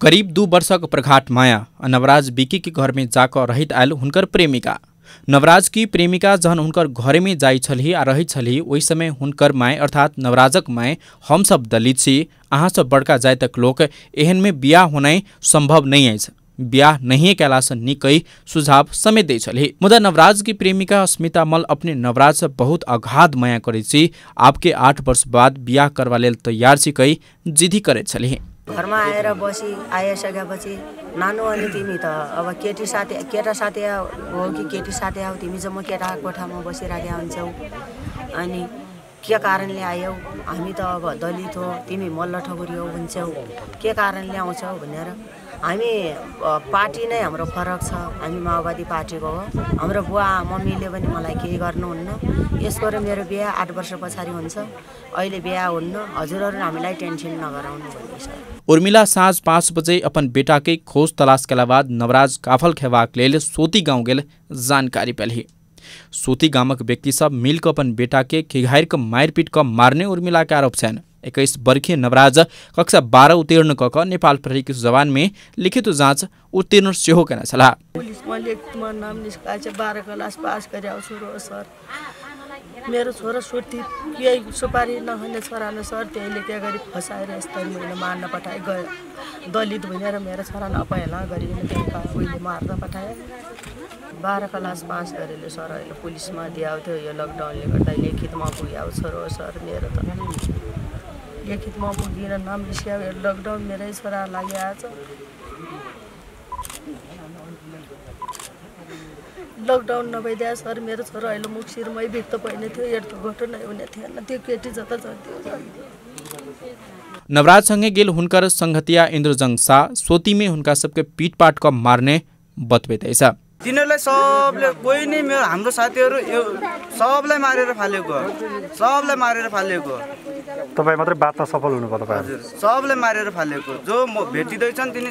करीब दू वर्षक प्रघाट माया नवराज बिकी के घर में जाकर रहित आयल हुनकर प्रेमिका। नवराज की प्रेमिका जहन हुनकर घरे में जाइ छली आ रहै छली ओहि समय हुनकर माय अर्थात नवराजक माय हम सब दलित छी, अहाँ सब बड़का जातिक लोक, एहन में बियाह होनाइ संभव नहीं अछि। ब्याह नहीं कैलासँ निकै सुझाव समेत दै छली मुदा नवराज की प्रेमिका अस्मिता मल अपने नवराज से बहुत अगाध माया करै आपके आठ वर्ष बाद बियाह करवा लेल तैयार छी कै जिद्दी करैत छली घरमा आएर बसी आइसकेपछि नानु अनि तिमी त अब केटी साथी केटा साथी हो कि केटी साथी आऊ तिमी चाहिँ म केटा कोठामा बसिरहेका हुन्छौ। अनि के कारणले आयौ? हामी त अब दलित हो तिमी मल्ल ठकुरी हो भन्छौ के कारणले आउँछौ भनेर हामी पार्टी नै हाम्रो फरक छ। हामी माओवादी पार्टीको हो। हाम्रो बुवा मम्मीले पनि मलाई केही गर्नुहुन्न। यसको र मेरो बिहा आठ वर्ष पछाडि हुन्छ। अहिले बिहा हुन्न। हजुरहरू हामीलाई टेन्सन नगराउनु भन्दैछ उर्मिला साँझ पाँच बजे अपन बेटा के खोज तलाश केला बाद नवराज काफल खेबाक लेल सोती गाँव गेल जानकारी पेलही। सोती गामक व्यक्ति सब मिलकर अपन बेटा के खिघाइर क मारपीट क मारने उर्मिला के आरोप छन्। एक्काइस वर्षीय नवराज कक्षा बाह्र उत्तीर्ण क क नेपाल प्रहरीको जवानमे लिखित जाँच उत्तीर्ण सेहो केना छला र मेरो छोरा सुर्ती केही सुपारी नखाने छोरा न सर त्यसले के गरी फसाएर यस्तो मैले मार्न पठाएँ गयो। दलित भनेर मेरो छोरा नपाएला गरिकन त्यही उहिले मार्न पठाएँ। बाह्र क्लास पास गरेले सर अहिले पुलिसमा दिएको थियो यो लकडाउनले गर्दा लिखितमा पुग्यो छोरो सर मेरो त। लिखितमा पुगिन नाम निस्क्यो लकडाउन मेरै छोरा लागिआएको लकडाउन नभइदिए सर मेरो छोरा अहिले मुखसिरमै भित्त पर्ने थियो यस्तो घटना हुने थिएन। त्यो केटी जता जान्थ्यो जान्थ्यो नवराजसँगै गेल हुनकर संगतिया इन्द्रजङ शाह सोतीमे हुनका सबके पिटपाट क मार्ने बतबेतैछ तिनीहरूलाई सबले कोही नै मेरो हाम्रो साथीहरू यो सबलाई मारेर फालेको सबलाई मारेर फालेको तपाईँ मात्रै बाँच्न सफल हुनुभयो तपाईँहरू हजुर सबलाई मारेर फालेको जो म भेटिँदैछन् तिनी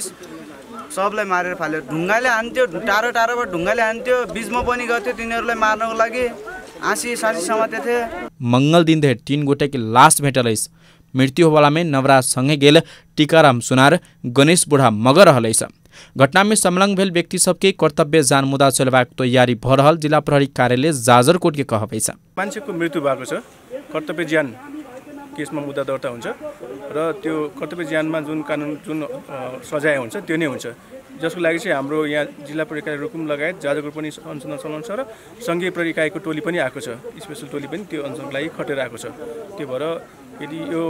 सबलाई मारेर फाल्यो। ढुङ्गाले हान्थ्यो टाढो टाढोबाट ढुङ्गाले हान्थ्यो। बिचमा पनि गर्थ्यो तिनीहरूलाई मार्नको लागि। आँसी साँसी समाते थिए। मंगल दिन देर तीन गोटे के लाश भेटलैस मृत्यु होवालामे नवराज सँगै गेल। टीकाराम सुनार गणेश बुढा मगर रहलैछ। घटनामे संलग्न भेल व्यक्ति सबके कर्तव्य जान मुदा चलबाक तैयारी भ रहल जिल्ला प्रहरी कार्यालय जाजरकोट के कहबैछ मान्छेको मृत्यु भएको छ। कर्तव्य ज्यान केसमा मुद्दा दर्ता हुन्छ र त्यो कर्तव्य ज्यानमा जुन कानुन जुन सजाय हुन्छ त्यो नै हुन्छ। जसको लागि चाहिँ हाम्रो यहाँ जिल्ला प्रहरी कार्यालय रुकुम लगायत जाजरकोट पनि अनुसन्धान चलाउँछ र सङ्घीय प्रहरी इकाइको टोली पनि आएको छ। स्पेसल टोली पनि त्यो अनुसन्धानको लागि खटेर आएको छ। त्यो भएर यदि यो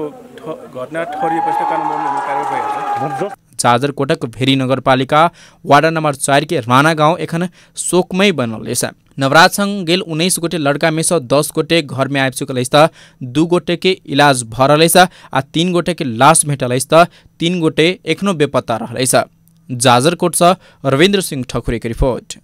घटना ठहरिएपछि त कानुन कारवाही भइहाल्छ। जाजरकोटक भेरी नगरपालिका वार्ड नंबर चार के राना गांव एखन शोकमय बनल छ नवराज संग गेल उन्नीस गोटे लड़का में दस गोटे घर में चुकल अछि त दू गोटे के इलाज भ रहल अछि आ तीन गोटे लाश भेटल त तीन गोटे एखनो बेपत्ता रहल अछि जाजरकोट से रविन्द्र सिंह ठकुरी के रिपोर्ट।